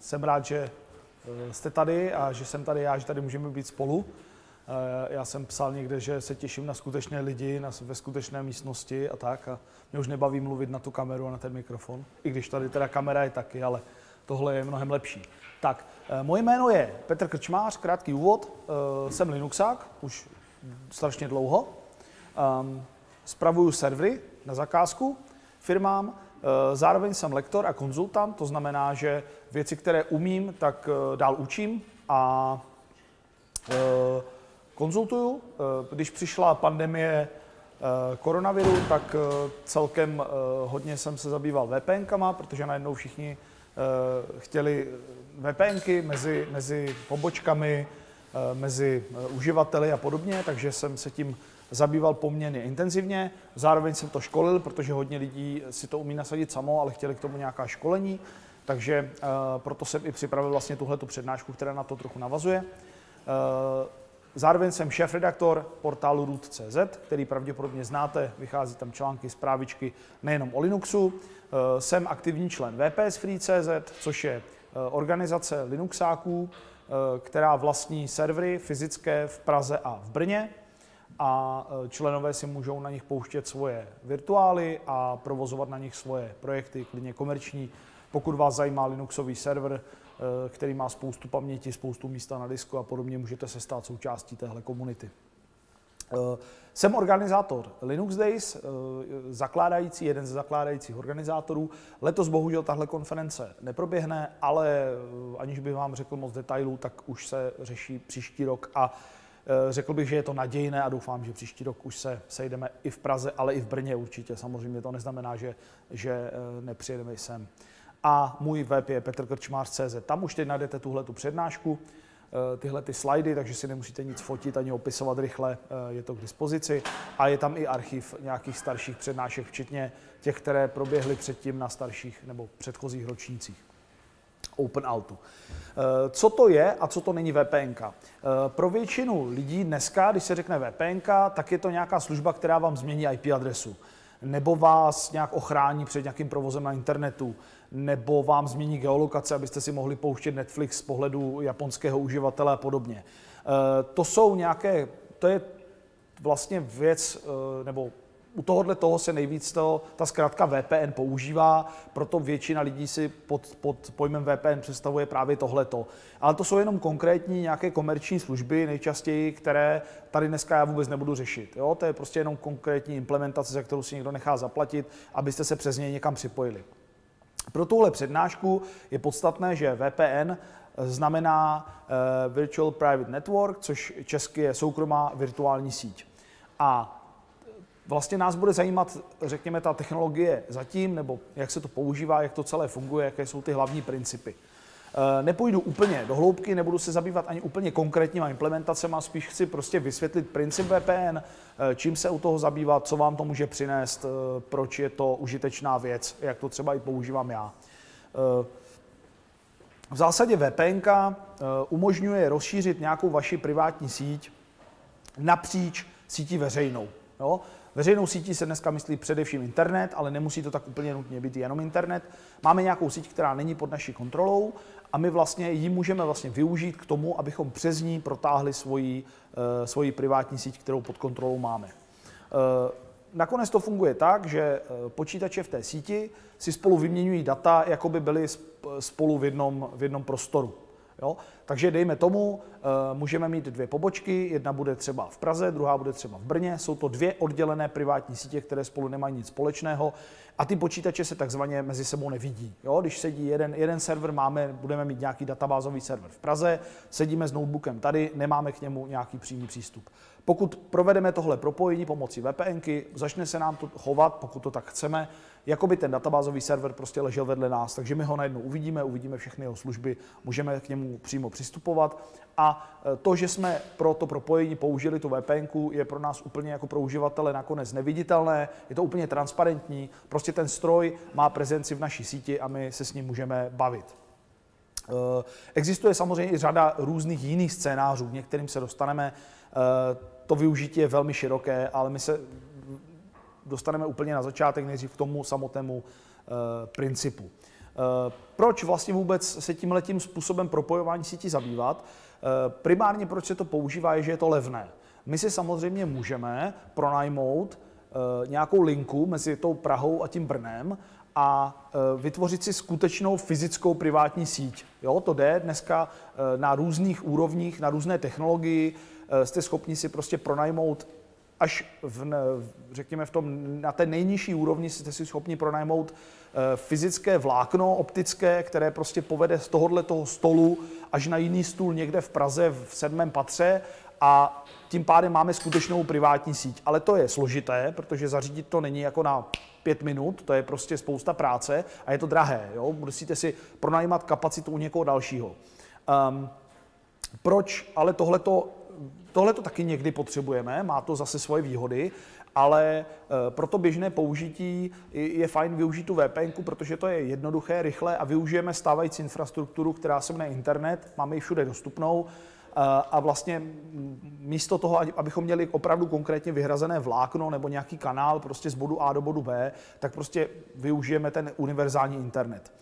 Jsem rád, že eh, jste tady a že jsem tady já, že tady můžeme být spolu. Eh, já jsem psal někde, že se těším na skutečné lidi, na, ve skutečné místnosti a tak. A mě už nebaví mluvit na tu kameru a na ten mikrofon, i když tady teda kamera je taky, ale tohle je mnohem lepší. Tak, eh, moje jméno je Petr Krčmář, krátký úvod. Jsem Linuxák, už strašně dlouho. Ehm, spravuju servery na zakázku firmám, zároveň jsem lektor a konzultant, to znamená, že věci, které umím, tak eh, dál učím a eh, konzultuju. Když přišla pandemie koronaviru, tak celkem hodně jsem se zabýval VPNkama, protože najednou všichni chtěli VPNky mezi, mezi pobočkami, mezi uživateli a podobně, takže jsem se tím zabýval poměrně intenzivně. Zároveň jsem to školil, protože hodně lidí si to umí nasadit samo, ale chtěli k tomu nějaká školení. Takže uh, proto jsem i připravil vlastně tuhle přednášku, která na to trochu navazuje. Uh, zároveň jsem šéf-redaktor portálu root.cz, který pravděpodobně znáte, vychází tam články, zprávičky nejenom o Linuxu. Uh, jsem aktivní člen VPS Free.cz, což je organizace Linuxáků, která vlastní servery fyzické v Praze a v Brně a e, členové si můžou na nich pouštět svoje virtuály a provozovat na nich svoje projekty, klidně komerční. Pokud vás zajímá Linuxový server, e, který má spoustu paměti, spoustu místa na disku a podobně, můžete se stát součástí téhle komunity. E, jsem organizátor Linux Days, zakládající, jeden ze zakládajících organizátorů. Letos bohužel tahle konference neproběhne, ale aniž bych vám řekl moc detailů, tak už se řeší příští rok a řekl bych, že je to nadějné a doufám, že příští rok už se sejdeme i v Praze, ale i v Brně určitě. Samozřejmě to neznamená, že, že eh, nepřijedeme sem. A můj web je petrkrčmář.cz. Tam už teď najdete tuhle tu přednášku, eh, tyhle ty slajdy, takže si nemusíte nic fotit ani opisovat rychle, je to k dispozici. A je tam i archiv nějakých starších přednášek, včetně těch, které proběhly předtím na starších nebo předchozích ročnících. Open Outu. Eh, co to je a co to není VPN? Eh, pro většinu lidí dneska, když se řekne VPN, tak je to nějaká služba, která vám změní IP adresu, nebo vás nějak ochrání před nějakým provozem na internetu, nebo vám změní geolokace, abyste si mohli pouštět Netflix z pohledu japonského uživatele a podobně. Eh, to jsou nějaké, to je vlastně věc, nebo u tohohle toho se nejvíc to, ta zkrátka VPN používá, proto většina lidí si pod, pod pojmem VPN představuje právě tohleto. Ale to jsou jenom konkrétní nějaké komerční služby, nejčastěji, které tady dneska já vůbec nebudu řešit. Jo? To je prostě jenom konkrétní implementace, za kterou si někdo nechá zaplatit, abyste se přes něj někam připojili. Pro tuhle přednášku je podstatné, že VPN znamená uh, Virtual Private Network, což česky je soukromá virtuální síť. A Vlastně nás bude zajímat, řekněme, ta technologie zatím, nebo jak se to používá, jak to celé funguje, jaké jsou ty hlavní principy. E, nepůjdu úplně do hloubky, nebudu se zabývat ani úplně konkrétníma implementacemi, spíš chci prostě vysvětlit princip VPN, e, čím se u toho zabývat, co vám to může přinést, e, proč je to užitečná věc, jak to třeba i používám já. V zásadě VPN umožňuje rozšířit nějakou vaši privátní síť napříč sítí veřejnou. Jo? Veřejnou sítí se dneska myslí především internet, ale nemusí to tak úplně nutně být jenom internet. Máme nějakou síť, která není pod naší kontrolou a my vlastně ji můžeme vlastně využít k tomu, abychom přes ní protáhli svoji, uh, svoji privátní síť, kterou pod kontrolou máme. Uh, nakonec to funguje tak, že uh, počítače v té síti si spolu vyměňují data, jako by byly spolu v jednom, v jednom prostoru. Jo? Takže dejme tomu, eh, můžeme mít dvě pobočky, jedna bude třeba v Praze, druhá bude třeba v Brně. Jsou to dvě oddělené privátní sítě, které spolu nemají nic společného a ty počítače se takzvaně mezi sebou nevidí. Jo? Když sedí jeden, jeden server, máme, budeme mít nějaký databázový server v Praze, sedíme s notebookem tady, nemáme k němu nějaký přímý přístup. Pokud provedeme tohle propojení pomocí VPNky, začne se nám to chovat, pokud to tak chceme, jako by ten databázový server prostě ležel vedle nás. Takže my ho najednou uvidíme, uvidíme všechny jeho služby, můžeme k němu přímo přistupovat. A e, to, že jsme pro to propojení použili tu VPN, je pro nás úplně jako pro uživatele nakonec neviditelné, je to úplně transparentní, prostě ten stroj má prezenci v naší síti a my se s ním můžeme bavit. E, existuje samozřejmě i řada různých jiných scénářů, k některým se dostaneme. E, to využití je velmi široké, ale my se dostaneme úplně na začátek, nejdřív k tomu samotnému uh, principu. Proč vlastně vůbec se tím letím způsobem propojování sítí zabývat? Primárně proč se to používá, je, že je to levné. My si samozřejmě můžeme pronajmout nějakou linku mezi tou Prahou a tím Brnem a e, vytvořit si skutečnou fyzickou privátní síť. Jo, to jde dneska e, na různých úrovních, na různé technologii. E, jste schopni si prostě pronajmout až v, řekněme v tom, na té nejnižší úrovni jste si schopni pronajmout fyzické vlákno optické, které prostě povede z tohohle toho stolu až na jiný stůl někde v Praze v sedmém patře a tím pádem máme skutečnou privátní síť. Ale to je složité, protože zařídit to není jako na pět minut, to je prostě spousta práce a je to drahé. Jo? Musíte si pronajímat kapacitu u někoho dalšího. Um, proč ale tohleto, tohleto taky někdy potřebujeme, má to zase svoje výhody, ale uh, pro to běžné použití je fajn využít tu VPN, protože to je jednoduché, rychlé a využijeme stávající infrastrukturu, která se jmenuje internet, máme ji všude dostupnou, a vlastně místo toho, abychom měli opravdu konkrétně vyhrazené vlákno nebo nějaký kanál prostě z bodu A do bodu B, tak prostě využijeme ten univerzální internet.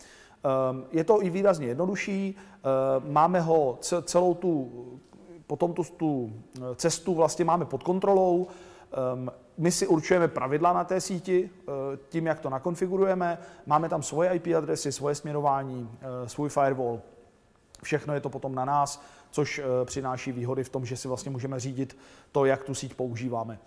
Ehm, je to i výrazně jednodušší, ehm, máme ho celou tu, potom tu, tu cestu vlastně máme pod kontrolou, my si určujeme pravidla na té síti tím, jak to nakonfigurujeme, máme tam svoje IP adresy, svoje směrování, svůj firewall, všechno je to potom na nás, což eh, přináší výhody v tom, že si vlastně můžeme řídit to, jak tu síť používáme.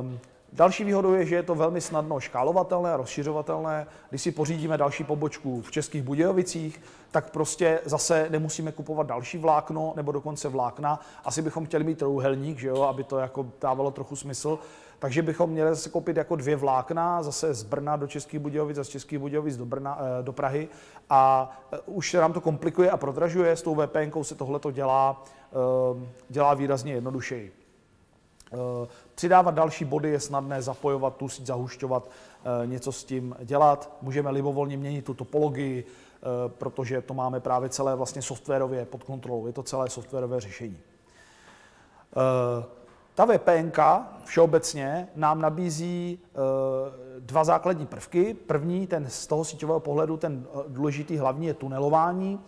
Um, Další výhodou je, že je to velmi snadno škálovatelné rozšiřovatelné. Když si pořídíme další pobočku v Českých Budějovicích, tak prostě zase nemusíme kupovat další vlákno nebo dokonce vlákna. Asi bychom chtěli mít trouhelník, že jo, aby to jako dávalo trochu smysl. Takže bychom měli zase koupit jako dvě vlákna, zase z Brna do Českých Budějovic a z Českých Budějovic do, Brna, eh, do Prahy. A eh, už se nám to komplikuje a prodražuje. S tou VPN se tohle to dělá, eh, dělá výrazně jednodušeji. Přidávat další body je snadné, zapojovat tu síť, zahušťovat, něco s tím dělat. Můžeme libovolně měnit tu topologii, protože to máme právě celé vlastně softwarově pod kontrolou. Je to celé softwarové řešení. Ta VPN všeobecně nám nabízí eh, dva základní prvky. První, ten z toho síťového pohledu, ten eh, důležitý hlavní je tunelování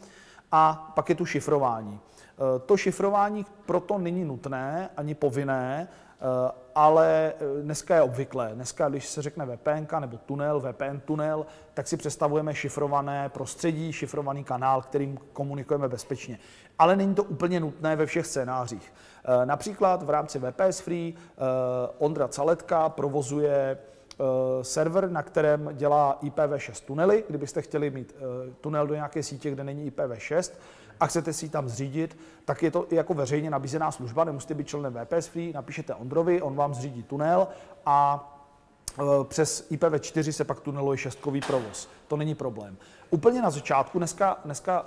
a pak je tu šifrování. Eh, to šifrování proto není nutné ani povinné, ale dneska je obvyklé. Dneska, když se řekne VPN nebo tunel, VPN tunel, tak si představujeme šifrované prostředí, šifrovaný kanál, kterým komunikujeme bezpečně. Ale není to úplně nutné ve všech scénářích. Eh, například v rámci VPS Free eh, Ondra Caletka provozuje eh, server, na kterém dělá IPv6 tunely. Kdybyste chtěli mít tunel do nějaké sítě, kde není IPv6 a chcete si ji tam zřídit, tak je to i jako veřejně nabízená služba, nemusíte být členem VPS Free, napíšete Ondrovi, on vám zřídí tunel a přes IPv4 se pak tuneluje šestkový provoz. To není problém. Úplně na začátku, dneska, dneska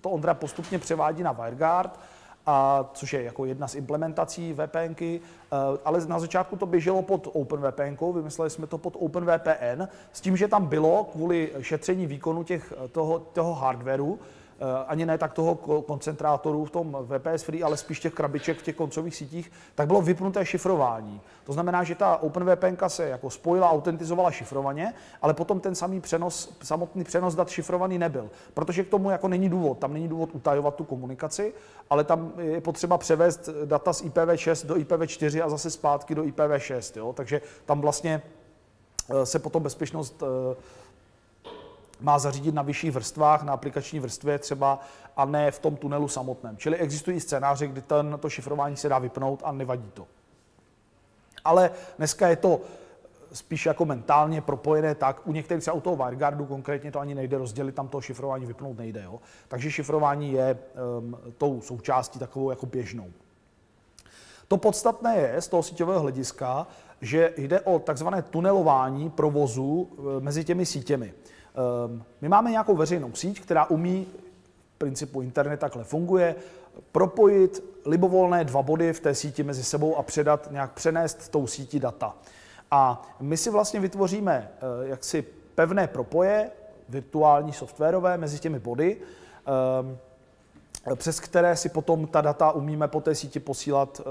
to Ondra postupně převádí na WireGuard, a, což je jako jedna z implementací VPNky, eh, ale na začátku to běželo pod OpenVPN, vymysleli jsme to pod OpenVPN, s tím, že tam bylo kvůli šetření výkonu těch, toho, toho hardwareu, ani ne tak toho koncentrátoru v tom VPS Free, ale spíš těch krabiček v těch koncových sítích, tak bylo vypnuté šifrování. To znamená, že ta OpenVPN se jako spojila, autentizovala šifrovaně, ale potom ten samý přenos, samotný přenos dat šifrovaný nebyl. Protože k tomu jako není důvod. Tam není důvod utajovat tu komunikaci, ale tam je potřeba převést data z IPv6 do IPv4 a zase zpátky do IPv6. Jo? Takže tam vlastně eh, se potom bezpečnost eh, má zařídit na vyšších vrstvách, na aplikační vrstvě třeba, a ne v tom tunelu samotném. Čili existují scénáře, kdy ten, to šifrování se dá vypnout a nevadí to. Ale dneska je to spíš jako mentálně propojené tak, u některých se u toho WireGuardu konkrétně to ani nejde rozdělit, tam to šifrování vypnout nejde. Jo? Takže šifrování je um, tou součástí takovou jako běžnou. To podstatné je z toho síťového hlediska, že jde o takzvané tunelování provozu e, mezi těmi sítěmi. Ehm, my máme nějakou veřejnou síť, která umí, v principu internet takhle funguje, propojit libovolné dva body v té síti mezi sebou a předat, nějak přenést tou síti data. A my si vlastně vytvoříme eh, jaksi pevné propoje, virtuální softwarové mezi těmi body, ehm, přes které si potom ta data umíme po té síti posílat eh,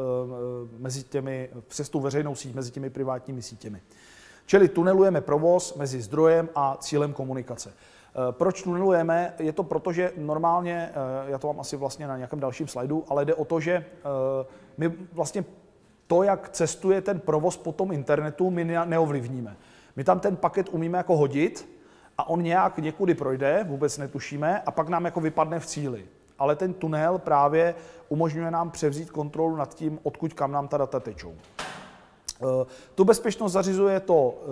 mezi těmi, přes tu veřejnou síť mezi těmi privátními sítěmi. Čili tunelujeme provoz mezi zdrojem a cílem komunikace. Proč tunelujeme? Je to proto, že normálně, já to mám asi vlastně na nějakém dalším slajdu, ale jde o to, že my vlastně to, jak cestuje ten provoz po tom internetu, my neovlivníme. My tam ten paket umíme jako hodit a on nějak někudy projde, vůbec netušíme, a pak nám jako vypadne v cíli. Ale ten tunel právě umožňuje nám převzít kontrolu nad tím, odkud kam nám ta data tečou. Eh, tu bezpečnost zařizuje to, eh,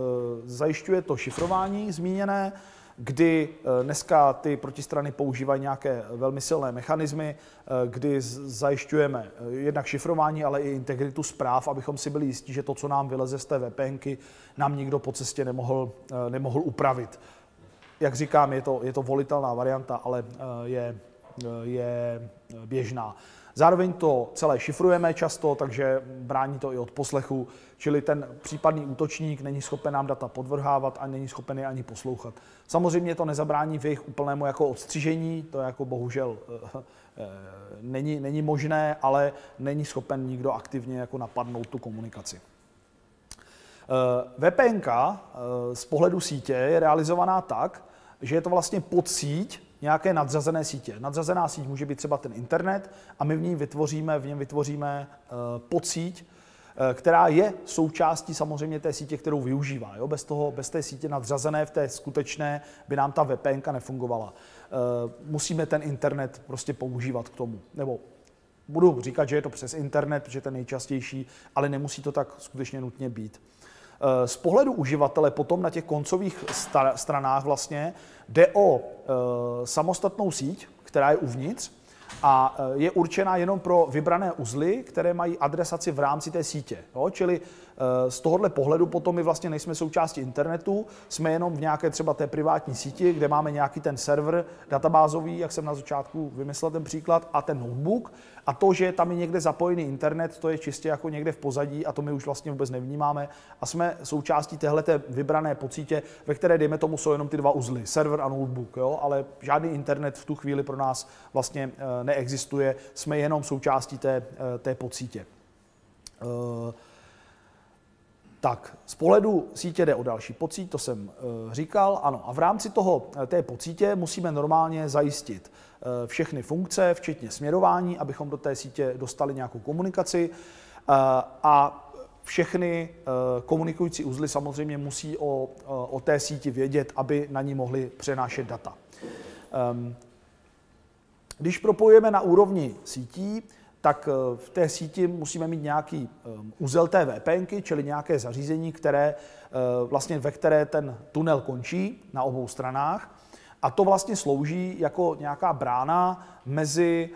zajišťuje to šifrování zmíněné, kdy eh, dneska ty protistrany používají nějaké velmi silné mechanismy, kdy zajišťujeme jednak šifrování, ale i integritu zpráv, abychom si byli jistí, že to, co nám vyleze z té VPNky, nám nikdo po cestě nemohl, nemohl upravit. Jak říkám, je to, je to volitelná varianta, ale je, je běžná. Zároveň to celé šifrujeme často, takže brání to i od poslechu, čili ten případný útočník není schopen nám data podvrhávat a není schopen je ani poslouchat. Samozřejmě to nezabrání v jejich úplnému jako odstřižení, to jako bohužel e, e, není, není možné, ale není schopen nikdo aktivně jako napadnout tu komunikaci. E, VPN z pohledu sítě je realizovaná tak, že je to vlastně podsíť nějaké nadřazené sítě. Nadřazená síť může být třeba ten internet a my v něm vytvoříme, v něm vytvoříme podsíť, která je součástí samozřejmě té sítě, kterou využívá. Jo? Bez, toho, bez té sítě nadřazené v té skutečné by nám ta VPN nefungovala. Uh, musíme ten internet prostě používat k tomu. Nebo budu říkat, že je to přes internet, protože je ten nejčastější, ale nemusí to tak skutečně nutně být. Eh, z pohledu uživatele potom na těch koncových stranách vlastně jde o eh, samostatnou síť, která je uvnitř a eh, je určená jenom pro vybrané uzly, které mají adresaci v rámci té sítě. Jo? Čili z tohohle pohledu potom my vlastně nejsme součástí internetu, jsme jenom v nějaké třeba té privátní síti, kde máme nějaký ten server databázový, jak jsem na začátku vymyslel ten příklad, a ten notebook. A to, že tam je někde zapojený internet, to je čistě jako někde v pozadí a to my už vlastně vůbec nevnímáme. A jsme součástí téhle vybrané pocítě, ve které, dejme tomu, jsou jenom ty dva uzly, server a notebook, jo? ale žádný internet v tu chvíli pro nás vlastně eh, neexistuje, jsme jenom součástí té, eh, té pocítě. Uh, tak z pohledu sítě jde o další pocít, to jsem e, říkal, ano. A v rámci toho, eh, té pocítě musíme normálně zajistit e, všechny funkce, včetně směrování, abychom do té sítě dostali nějakou komunikaci a všechny komunikující uzly samozřejmě musí o, o té síti vědět, aby na ní mohli přenášet data. Ehm, když propojujeme na úrovni sítí, tak eh, v té síti musíme mít nějaký eh, té VPNky, čili nějaké zařízení, které, eh, vlastně ve které ten tunel končí na obou stranách. A to vlastně slouží jako nějaká brána mezi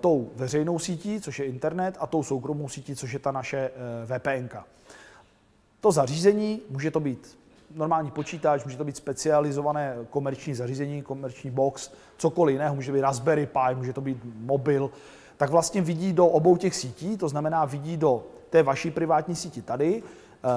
tou veřejnou sítí, což je internet, a tou soukromou sítí, což je ta naše VPNka. To zařízení, může to být normální počítač, může to být specializované komerční zařízení, komerční box, cokoliv jiného, může být Raspberry Pi, může to být mobil, tak vlastně vidí do obou těch sítí, to znamená vidí do té vaší privátní síti tady, eh,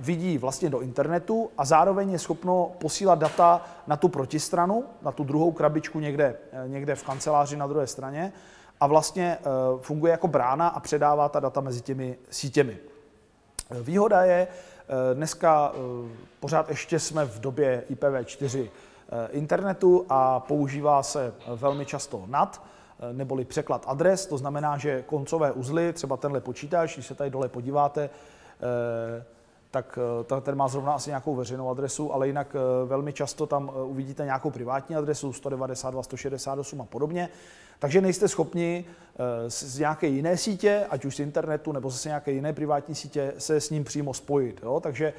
vidí vlastně do internetu a zároveň je schopno posílat data na tu protistranu, na tu druhou krabičku někde, eh, někde v kanceláři na druhé straně a vlastně eh, funguje jako brána a předává ta data mezi těmi sítěmi. Výhoda je, dneska pořád ještě jsme v době IPv4 internetu a používá se velmi často NAT, neboli překlad adres, to znamená, že koncové uzly, třeba tenhle počítač, když se tady dole podíváte, eh, tak eh, ten má zrovna asi nějakou veřejnou adresu, ale jinak velmi často tam uvidíte nějakou privátní adresu, 192, 168 a podobně. Takže nejste schopni z nějaké jiné sítě, ať už z internetu nebo zase nějaké jiné privátní sítě, se s ním přímo spojit. Jo? Takže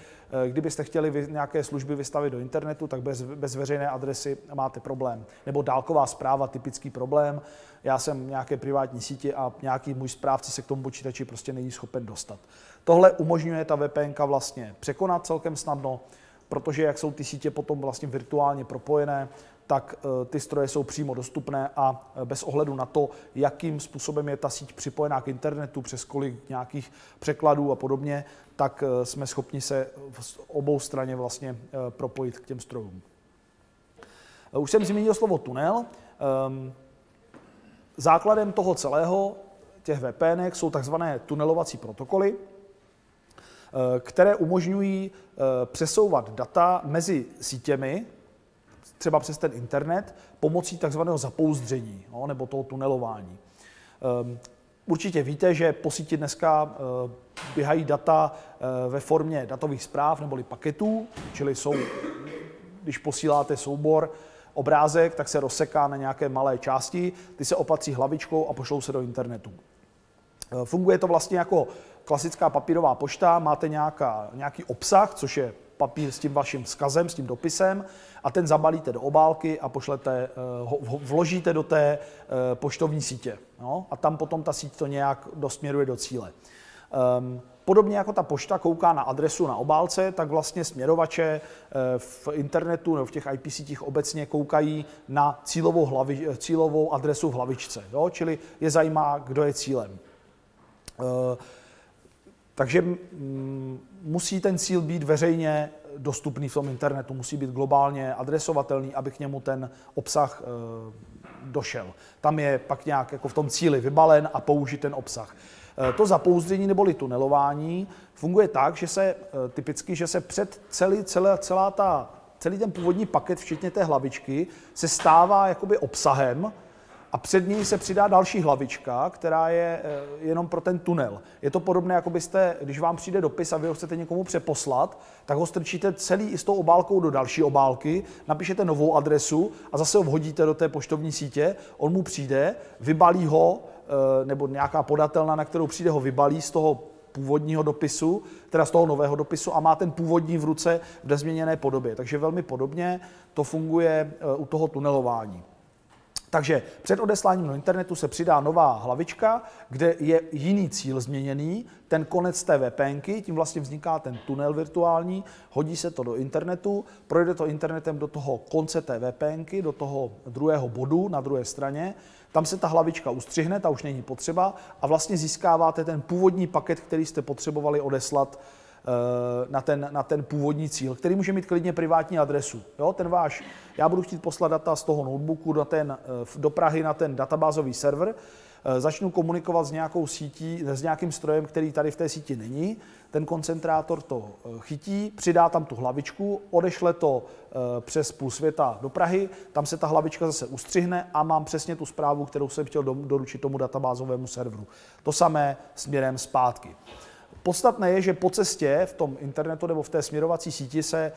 kdybyste chtěli nějaké služby vystavit do internetu, tak bez, bez veřejné adresy máte problém. Nebo dálková zpráva, typický problém já jsem nějaké privátní síti a nějaký můj správce se k tomu počítači prostě není schopen dostat. Tohle umožňuje ta VPN vlastně překonat celkem snadno, protože jak jsou ty sítě potom vlastně virtuálně propojené, tak eh, ty stroje jsou přímo dostupné a eh, bez ohledu na to, jakým způsobem je ta síť připojená k internetu, přes kolik nějakých překladů a podobně, tak eh, jsme schopni se v obou straně vlastně propojit k těm strojům. Už jsem zmínil slovo tunel. Ehm, Základem toho celého těch VPN jsou takzvané tunelovací protokoly. které umožňují přesouvat data mezi sítěmi, třeba přes ten internet, pomocí takzvaného zapouzdření no, nebo toho tunelování. Ehm, určitě víte, že po síti dneska běhají data ve formě datových zpráv neboli paketů, čili jsou, když posíláte soubor obrázek, tak se rozseká na nějaké malé části, ty se opatří hlavičkou a pošlou se do internetu. E, funguje to vlastně jako klasická papírová pošta, máte nějaká, nějaký obsah, což je papír s tím vaším vzkazem, s tím dopisem a ten zabalíte do obálky a pošlete, e, ho, vložíte do té e, poštovní sítě. No? A tam potom ta síť to nějak dosměruje do cíle. Um, Podobně jako ta pošta kouká na adresu na obálce, tak vlastně směrovače eh, v internetu nebo v těch IP sítích obecně koukají na cílovou, hlavi, cílovou adresu v hlavičce, jo? čili je zajímá, kdo je cílem. Eh, takže mm, musí ten cíl být veřejně dostupný v tom internetu, musí být globálně adresovatelný, aby k němu ten obsah eh, došel. Tam je pak nějak jako v tom cíli vybalen a použít ten obsah. Eh, to zapouzdření neboli tunelování funguje tak, že se eh, typicky, že se před celý, celá, celá ta, celý ten původní paket, včetně té hlavičky, se stává jakoby obsahem a před ní se přidá další hlavička, která je eh, jenom pro ten tunel. Je to podobné, jako byste, když vám přijde dopis a vy ho chcete někomu přeposlat, tak ho strčíte celý i s tou obálkou do další obálky, napíšete novou adresu a zase ho vhodíte do té poštovní sítě, on mu přijde, vybalí ho, Eh, nebo nějaká podatelna, na kterou přijde, ho vybalí z toho původního dopisu, teda z toho nového dopisu a má ten původní v ruce v nezměněné podobě. Takže velmi podobně to funguje eh, u toho tunelování. Takže před odesláním do internetu se přidá nová hlavička, kde je jiný cíl změněný, ten konec té VPNky, tím vlastně vzniká ten tunel virtuální, hodí se to do internetu, projde to internetem do toho konce té VPNky, do toho druhého bodu na druhé straně, tam se ta hlavička ustřihne, ta už není potřeba a vlastně získáváte ten původní paket, který jste potřebovali odeslat na ten, na ten původní cíl, který může mít klidně privátní adresu. Jo, ten váš, já budu chtít poslat data z toho notebooku na ten, eh, do Prahy na ten databázový server, Eh, začnu komunikovat s nějakou sítí, s nějakým strojem, který tady v té síti není. Ten koncentrátor to eh, chytí, přidá tam tu hlavičku, odešle to eh, přes půl světa do Prahy, tam se ta hlavička zase ustřihne a mám přesně tu zprávu, kterou jsem chtěl doručit tomu databázovému serveru. To samé směrem zpátky. Podstatné je, že po cestě v tom internetu nebo v té směrovací síti se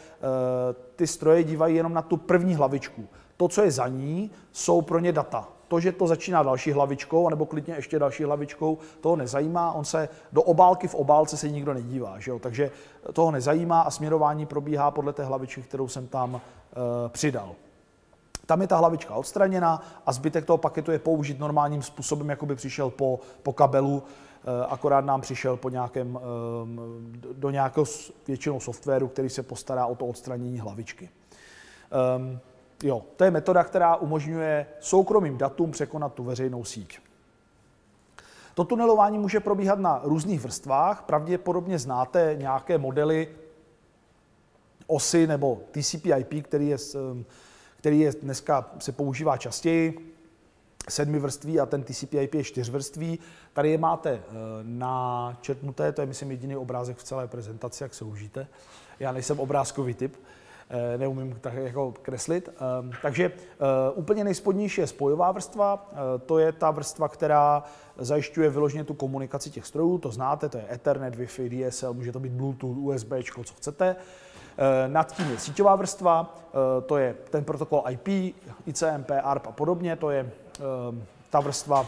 ty stroje dívají jenom na tu první hlavičku. To, co je za ní, jsou pro ně data to, že to začíná další hlavičkou, nebo klidně ještě další hlavičkou, toho nezajímá. On se do obálky v obálce se nikdo nedívá, že jo? takže toho nezajímá a směrování probíhá podle té hlavičky, kterou jsem tam e, přidal. Tam je ta hlavička odstraněna a zbytek toho paketu je použit normálním způsobem, jako by přišel po, po kabelu, akorát nám přišel po nějakém, e, do nějakého většinou softwaru, který se postará o to odstranění hlavičky. E, Jo, to je metoda, která umožňuje soukromým datům překonat tu veřejnou síť. To tunelování může probíhat na různých vrstvách. Pravděpodobně znáte nějaké modely OSI nebo TCP/IP, který je, který je dneska se používá častěji, sedmi vrství a ten TCP/IP je čtyřvrství. Tady je máte eh, načrtnuté, to je myslím jediný obrázek v celé prezentaci, jak se užijete. Já nejsem obrázkový typ. Eh, neumím tak jako kreslit. Ehm, takže eh, úplně nejspodnější je spojová vrstva, to je ta vrstva, která zajišťuje vyloženě tu komunikaci těch strojů, to znáte, to je Ethernet, Wi-Fi, DSL, může to být Bluetooth, USB, co chcete. Nad tím je síťová vrstva, to je ten protokol IP, ICMP, ARP a podobně, to je ta vrstva,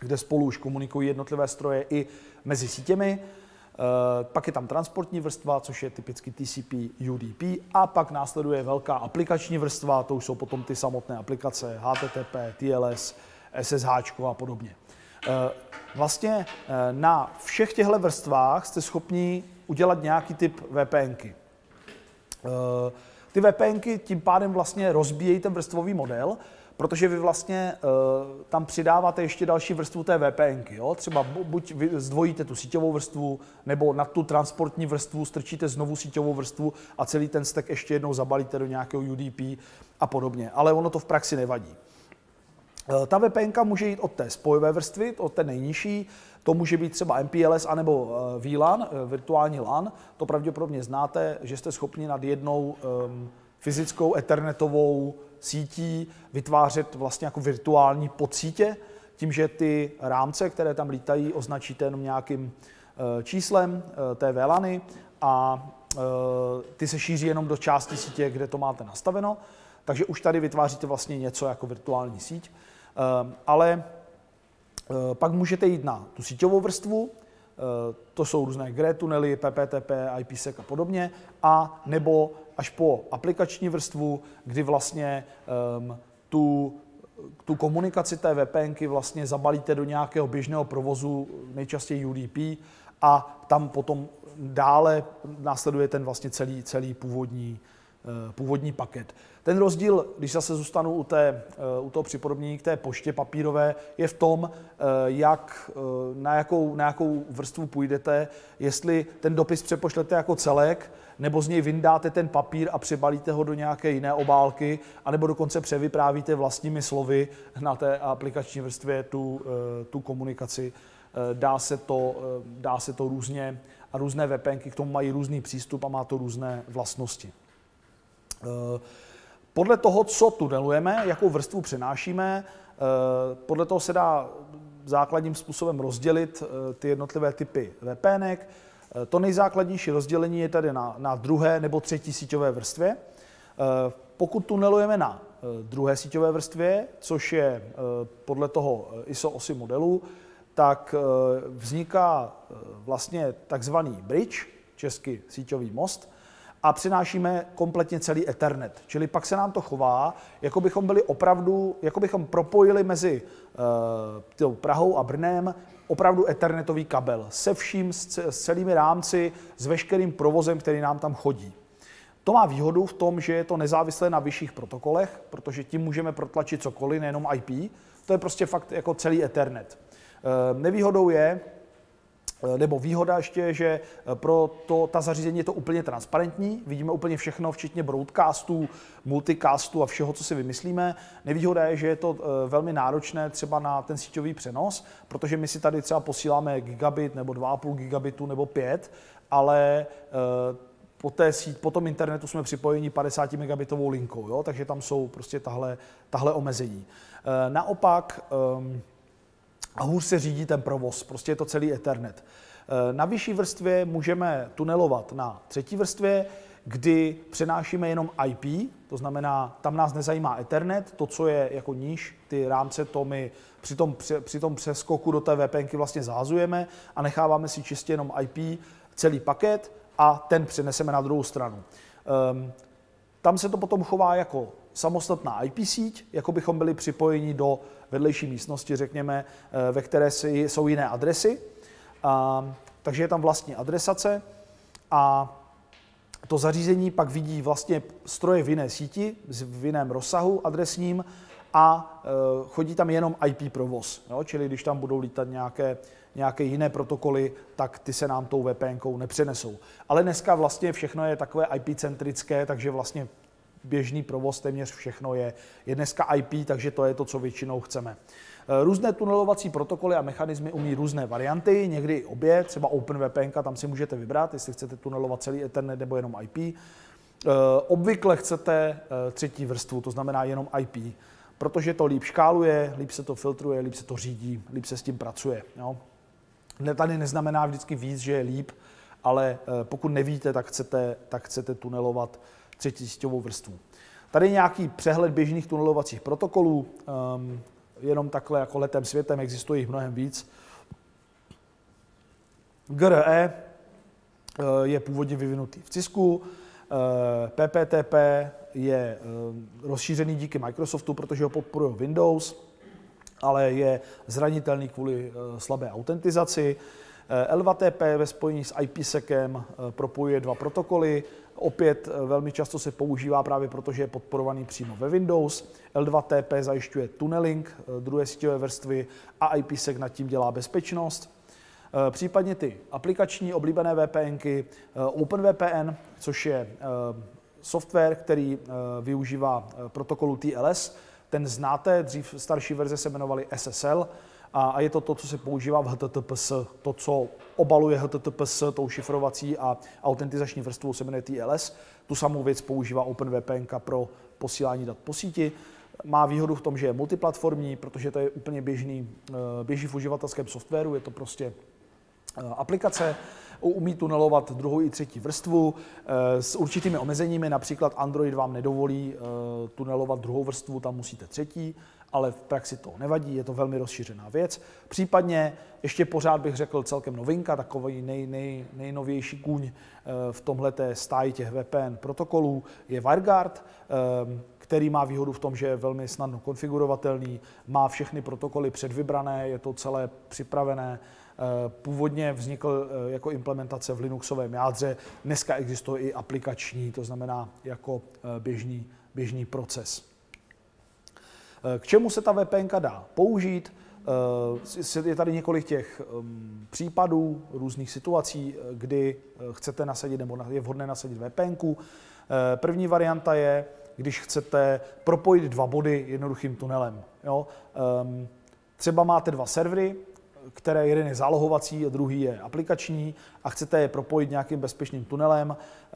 kde spolu už komunikují jednotlivé stroje i mezi sítěmi. Eh, pak je tam transportní vrstva, což je typicky TCP, UDP a pak následuje velká aplikační vrstva, to už jsou potom ty samotné aplikace HTTP, TLS, SSH a podobně. Eh, vlastně na všech těchto vrstvách jste schopni udělat nějaký typ VPNky. Ty VPNky tím pádem vlastně rozbíjejí ten vrstvový model, protože vy vlastně uh, tam přidáváte ještě další vrstvu té VPNky. Jo? Třeba buď vy zdvojíte tu síťovou vrstvu, nebo na tu transportní vrstvu strčíte znovu síťovou vrstvu a celý ten stack ještě jednou zabalíte do nějakého UDP a podobně. Ale ono to v praxi nevadí. Ta VPN může jít od té spojové vrstvy, od té nejnižší, to může být třeba MPLS anebo VLAN, virtuální LAN. To pravděpodobně znáte, že jste schopni nad jednou um, fyzickou ethernetovou sítí vytvářet vlastně jako virtuální podsítě, tím, že ty rámce, které tam lítají, označíte jenom nějakým eh, číslem eh, té VLANy a eh, ty se šíří jenom do části sítě, kde to máte nastaveno. Takže už tady vytváříte vlastně něco jako virtuální síť. Ale pak můžete jít na tu síťovou vrstvu, to jsou různé GRE tunely, PPTP, IPsec a podobně, a nebo až po aplikační vrstvu, kdy vlastně um, tu, tu komunikaci té VPNky vlastně zabalíte do nějakého běžného provozu, nejčastěji UDP, a tam potom dále následuje ten vlastně celý, celý původní, uh, původní paket. Ten rozdíl, když zase zůstanu u, té, uh, u toho připodobnění k té poště papírové, je v tom, uh, jak, na, jakou, na jakou vrstvu půjdete, jestli ten dopis přepošlete jako celek, nebo z něj vyndáte ten papír a přebalíte ho do nějaké jiné obálky, anebo dokonce převyprávíte vlastními slovy na té aplikační vrstvě tu, eh, tu komunikaci. Eh, dá se, to, eh, dá se to různě a různé VPNky k tomu mají různý přístup a má to různé vlastnosti. Podle toho, co tunelujeme, jakou vrstvu přenášíme, podle toho se dá základním způsobem rozdělit ty jednotlivé typy VPNek. Eh, to nejzákladnější rozdělení je tady na, na druhé nebo třetí síťové vrstvě. Eh, pokud tunelujeme na eh, druhé síťové vrstvě, což je podle toho ISO osy modelu, tak vzniká vlastně takzvaný bridge, český síťový most, a přinášíme kompletně celý Ethernet. Čili pak se nám to chová, jako bychom byli opravdu, jako bychom propojili mezi uh, Prahou a Brnem opravdu ethernetový kabel se vším, s celými rámci, s veškerým provozem, který nám tam chodí. To má výhodu v tom, že je to nezávislé na vyšších protokolech, protože tím můžeme protlačit cokoliv, nejenom IP. To je prostě fakt jako celý Ethernet. Eh, nevýhodou je, nebo výhoda ještě je, že eh, pro to, ta zařízení je to úplně transparentní, vidíme úplně všechno, včetně broadcastů, multicastů a všeho, co si vymyslíme. Nevýhoda je, že je to eh, velmi náročné třeba na ten síťový přenos, protože my si tady třeba posíláme gigabit nebo 2,5 gigabitu nebo 5, ale po, té síť, po tom internetu jsme připojeni 50 megabitovou linkou, jo? takže tam jsou prostě tahle, tahle omezení. Naopak, um, a hůř se řídí ten provoz, prostě je to celý Ethernet. Eh, na vyšší vrstvě můžeme tunelovat na třetí vrstvě, kdy přenášíme jenom IP, to znamená, tam nás nezajímá Ethernet, to, co je jako níž, ty rámce, to my při tom, při tom přeskoku do té VPNky vlastně zázujeme a necháváme si čistě jenom IP, celý paket a ten přeneseme na druhou stranu. Um, tam se to potom chová jako samostatná IP síť, jako bychom byli připojeni do vedlejší místnosti, řekněme, eh, ve které jsou jiné adresy. A, takže je tam vlastní adresace a to zařízení pak vidí vlastně stroje v jiné síti, v jiném rozsahu adresním a e, chodí tam jenom IP provoz. Jo? Čili když tam budou lítat nějaké, nějaké jiné protokoly, tak ty se nám tou VPNkou nepřenesou. Ale dneska vlastně všechno je takové IP-centrické, takže vlastně běžný provoz, téměř všechno je, je dneska IP, takže to je to, co většinou chceme. Eh, různé tunelovací protokoly a mechanismy umí různé varianty, někdy obě, třeba OpenVPN, tam si můžete vybrat, jestli chcete tunelovat celý Ethernet nebo jenom IP. Eh, obvykle chcete eh, třetí vrstvu, to znamená jenom IP, protože to líp škáluje, líp se to filtruje, líp se to řídí, líp se s tím pracuje. Jo? Tady neznamená vždycky víc, že je líp, ale pokud nevíte, tak chcete, tak chcete tunelovat třetí síťovou vrstvu. Tady je nějaký přehled běžných tunelovacích protokolů, um, jenom takhle jako letem světem, existuje jich mnohem víc. GRE eh, je původně vyvinutý v Cisku, PPTP eh, je eh, rozšířený díky Microsoftu, protože ho podporuje Windows, ale je zranitelný kvůli slabé autentizaci. L2TP ve spojení s IPsecem propojuje dva protokoly, Opět eh, velmi často se používá právě proto, že je podporovaný přímo ve Windows. L2TP zajišťuje tunneling eh, druhé síťové vrstvy a IPsec nad tím dělá bezpečnost. Eh, případně ty aplikační oblíbené VPNky, OpenVPN, což je software, který využívá protokolu TLS, Ten znáte, dřív starší verze se jmenovaly SSL a, je to to, co se používá v HTTPS. To, co obaluje HTTPS tou šifrovací a autentizační vrstvou se jmenuje TLS. Tu samou věc používá OpenVPN pro posílání dat po síti. Má výhodu v tom, že je multiplatformní, protože to je úplně běžný, eh, běží v uživatelském softwaru, je to prostě eh, aplikace, umí tunelovat druhou i třetí vrstvu eh, s určitými omezeními, například Android vám nedovolí tunelovat druhou vrstvu, tam musíte třetí, ale v praxi to nevadí, je to velmi rozšířená věc. Případně ještě pořád bych řekl celkem novinka, takový nej, nej, nejnovější kůň v tomhle stáji těch VPN protokolů je WireGuard který má výhodu v tom, že je velmi snadno konfigurovatelný, má všechny protokoly předvybrané, je to celé připravené. Eh, původně vznikl eh, jako implementace v Linuxovém jádře, dneska existuje i aplikační, to znamená jako eh, běžný, běžný proces. K čemu se ta VPN dá použít? Je tady několik těch ehm, případů, různých situací, kdy chcete nasadit nebo je vhodné nasadit VPN. První varianta je, když chcete propojit dva body jednoduchým tunelem. Jo? Um, třeba máte dva servery, které jeden je zálohovací a druhý je aplikační a chcete je propojit nějakým bezpečným tunelem, eh,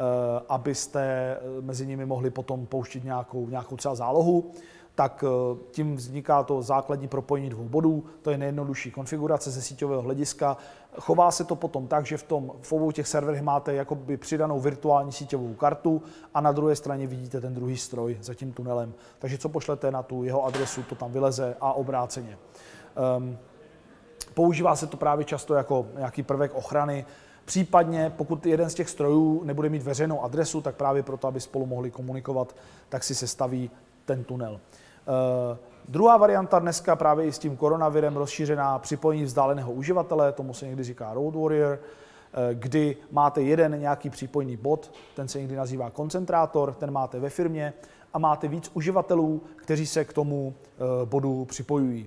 abyste eh, mezi nimi mohli potom pouštět nějakou, nějakou třeba zálohu tak eh, tím vzniká to základní propojení dvou bodů. To je nejjednodušší konfigurace ze síťového hlediska. Chová se to potom tak, že v, tom, v obou těch serverech máte jakoby přidanou virtuální síťovou kartu a na druhé straně vidíte ten druhý stroj za tím tunelem. Takže co pošlete na tu jeho adresu, to tam vyleze a obráceně. Um, používá se to právě často jako nějaký prvek ochrany, Případně, pokud jeden z těch strojů nebude mít veřejnou adresu, tak právě proto, aby spolu mohli komunikovat, tak si sestaví ten tunel. Uh, druhá varianta dneska právě i s tím koronavirem rozšířená připojení vzdáleného uživatele, tomu se někdy říká Road Warrior, uh, kdy máte jeden nějaký přípojný bod, ten se někdy nazývá koncentrátor, ten máte ve firmě a máte víc uživatelů, kteří se k tomu uh, bodu připojují.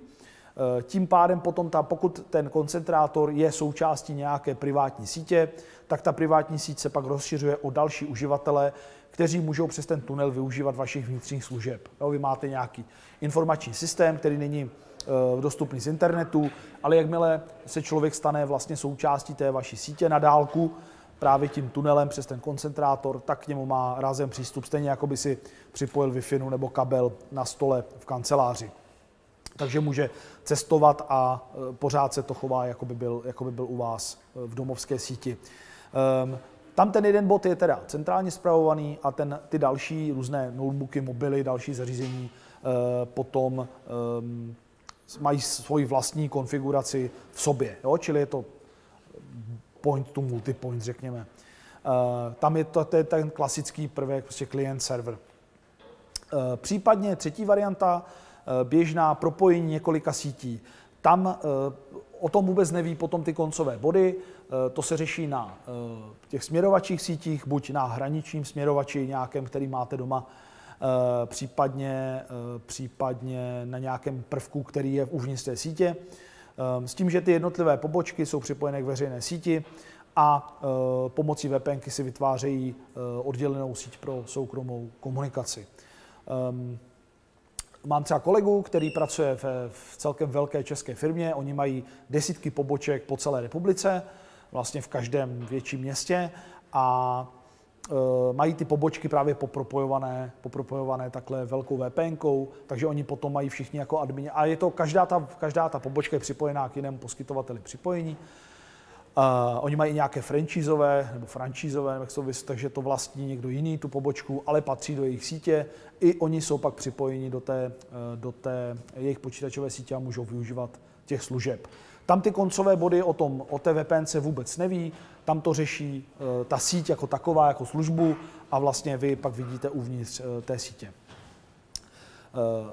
Tím pádem potom, ta, pokud ten koncentrátor je součástí nějaké privátní sítě, tak ta privátní síť se pak rozšiřuje o další uživatele, kteří můžou přes ten tunel využívat vašich vnitřních služeb. Jo, vy máte nějaký informační systém, který není uh, dostupný z internetu, ale jakmile se člověk stane vlastně součástí té vaší sítě na dálku, právě tím tunelem přes ten koncentrátor, tak k němu má rázem přístup, stejně jako by si připojil Wi-Fi nebo kabel na stole v kanceláři. Takže může cestovat a eh, pořád se to chová, jako by byl, jako by byl u vás eh, v domovské síti. Tam ten jeden bod je teda centrálně zpravovaný a ten, ty další různé notebooky, mobily, další zařízení e, potom e, mají svoji vlastní konfiguraci v sobě. Jo? Čili je to point to multipoint, řekněme. E, tam je to, to je ten klasický prvek, prostě client server. E, případně třetí varianta, e, běžná propojení několika sítí. Tam e, o tom vůbec neví potom ty koncové body, Eh, to se řeší na eh, těch směrovačích sítích, buď na hraničním směrovači nějakém, který máte doma, eh, případně, případně na nějakém prvku, který je uvnitř té sítě. S tím, že ty jednotlivé pobočky jsou připojené k veřejné síti a pomocí VPN si vytvářejí oddělenou síť pro soukromou komunikaci. Ehm, mám třeba kolegu, který pracuje v celkem velké české firmě, oni mají desítky poboček po celé republice, vlastně v každém větším městě a e, mají ty pobočky právě popropojované, popropojované takhle velkou vpn takže oni potom mají všichni jako admini. A je to, každá ta, každá ta pobočka je připojená k jinému poskytovateli připojení. Uh, oni mají nějaké franchiseové nebo francízové, jak to takže to vlastní někdo jiný, tu pobočku, ale patří do jejich sítě. I oni jsou pak připojeni do té, do té jejich počítačové sítě a můžou využívat těch služeb. Tam ty koncové body o, tom, o té VPN se vůbec neví, tam to řeší uh, ta síť jako taková, jako službu a vlastně vy pak vidíte uvnitř uh, té sítě. Uh,